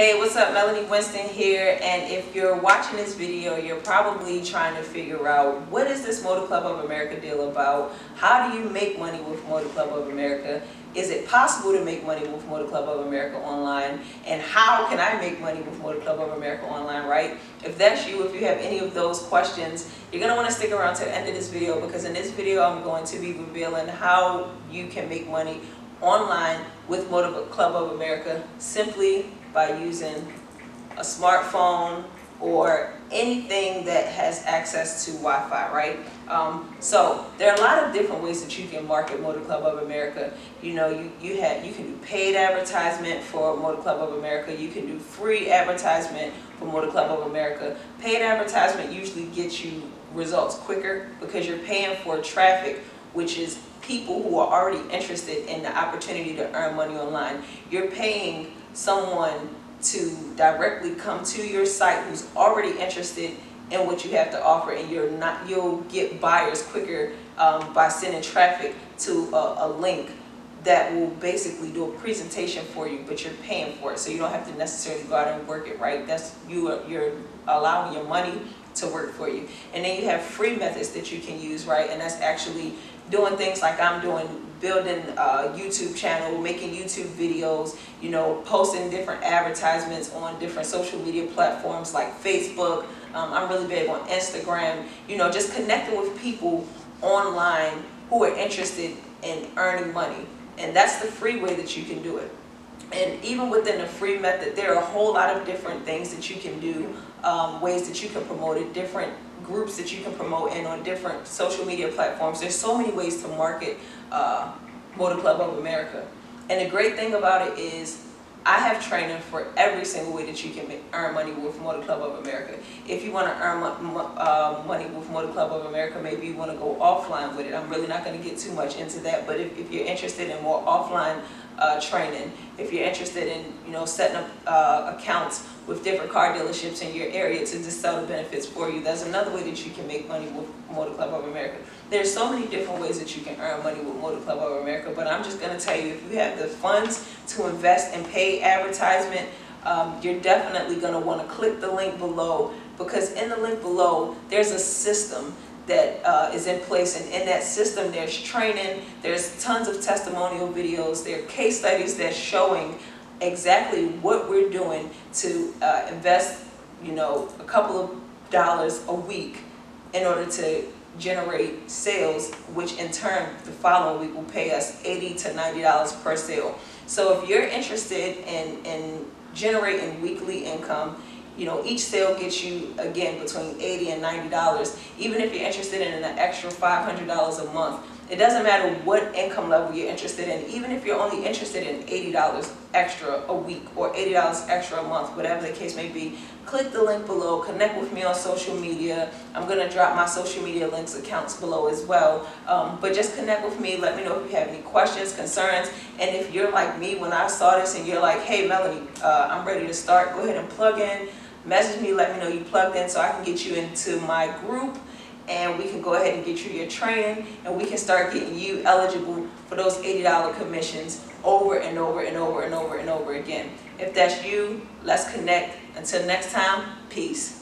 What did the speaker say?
Hey, what's up? Melanie Winston here, and if you're watching this video, you're probably trying to figure out what is this Motor Club of America deal about? How do you make money with Motor Club of America? Is it possible to make money with Motor Club of America online? And how can I make money with Motor Club of America online, right? If that's you, if you have any of those questions, you're going to want to stick around to the end of this video because in this video I'm going to be revealing how you can make money online with Motor Club of America simply by using a smartphone or anything that has access to Wi-Fi, right? Um, so there are a lot of different ways that you can market Motor Club of America. You know, you, you, have, you can do paid advertisement for Motor Club of America. You can do free advertisement for Motor Club of America. Paid advertisement usually gets you results quicker because you're paying for traffic, which is people who are already interested in the opportunity to earn money online. You're paying someone to directly come to your site who's already interested in what you have to offer and you're not you'll get buyers quicker um, by sending traffic to a, a, link that will basically do a presentation for you but you're paying for it. So you don't have to necessarily go out and work it right? That's you you're allowing your money to work for you. And then you have free methods that you can use right? And that's actually doing things like I'm doing, building a YouTube channel, making YouTube videos, you know, posting different advertisements on different social media platforms like Facebook. Um, I'm really big on Instagram, you know, just connecting with people online who are interested in earning money. And that's the free way that you can do it. And even within the free method, there are a whole lot of different things that you can do, um, ways that you can promote it, different groups that you can promote in on different social media platforms. There's so many ways to market uh, Motor Club of America. And the great thing about it is I have training for every single way that you can earn money with Motor Club of America. If you want to earn uh, money with Motor Club of America, maybe you want to go offline with it. I'm really not going to get too much into that, but if, if you're interested in more offline uh, training, if you're interested in you know setting up uh, accounts with different car dealerships in your area to just sell the benefits for you, that's another way that you can make money with Motor Club of America. There's so many different ways that you can earn money with Motor Club of America, but I'm just going to tell you, if you have the funds to invest in paid advertisement, um, you're definitely going to want to click the link below because in the link below, there's a system that uh, is in place and in that system there's training, there's tons of testimonial videos, there are case studies that's showing exactly what we're doing to uh, invest you know a couple of dollars a week in order to generate sales, which in turn the following week will pay us 80 to $90 per sale. So if you're interested in, in generating weekly income, you know, each sale gets you, again, between 80 and $90. Even if you're interested in an extra $500 a month, it doesn't matter what income level you're interested in. Even if you're only interested in $80 extra a week or $80 extra a month, whatever the case may be, click the link below, connect with me on social media. I'm going to drop my social media links accounts below as well. Um, but just connect with me. Let me know if you have any questions, concerns. And if you're like me when I saw this and you're like, hey, Melanie, uh, I'm ready to start, go ahead and plug in. Message me, let me know you plugged in so I can get you into my group and we can go ahead and get you your training and we can start getting you eligible for those $80 commissions over and over and over and over and over again. If that's you, let's connect. Until next time, peace.